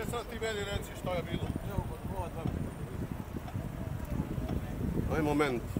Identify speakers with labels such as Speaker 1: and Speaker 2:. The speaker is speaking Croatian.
Speaker 1: E sad ti meni reci što je bilo.
Speaker 2: Evo, kod dva
Speaker 1: Ajmo ovaj moment.